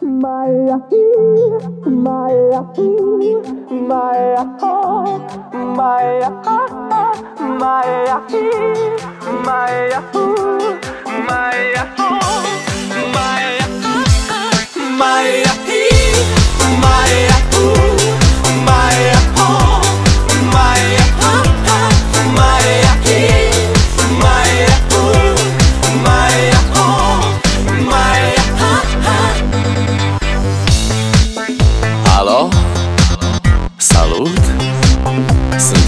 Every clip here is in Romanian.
Mara, my Mara, my Mara, my Mara,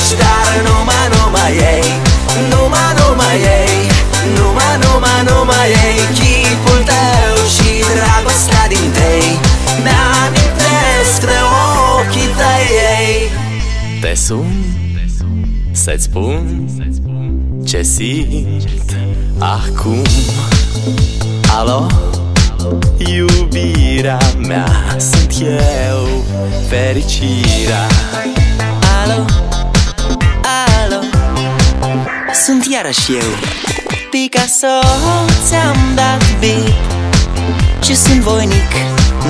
pleci, dar numai, numai ei. Numai, numai ei. Numai, numai, numai ei. Chipul tău și dragostea din tei Mi-amintesc de ochii tăi ei. Te sun să-ți spun ce simt acum. Alo? Iubirea mea sunt eu fericirea. Alo, alo Sunt iarăși eu. Picasso Ți-am dat bip Și sunt voinic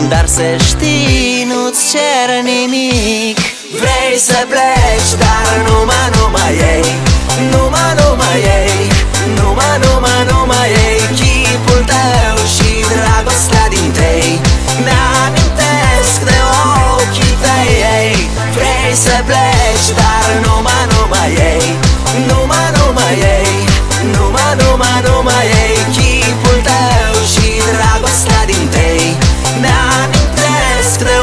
Dar să știi Nu-ți cer nimic. Vrei să pleci Dar numai, numai ei Numai, numai, numai ei Chipul tău și dragostea din tei. Mi-amintesc de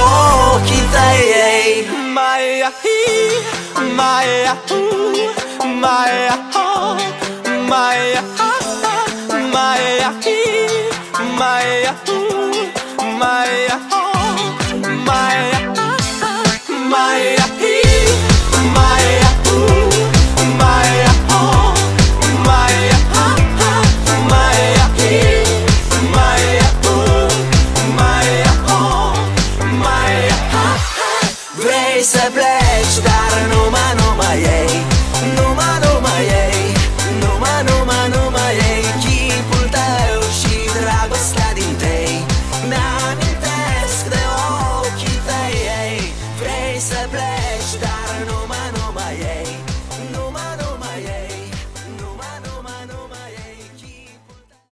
ochii tăi ei. Maya, Maya, Maya, Maya, Maya, Maya, Maya, place, a.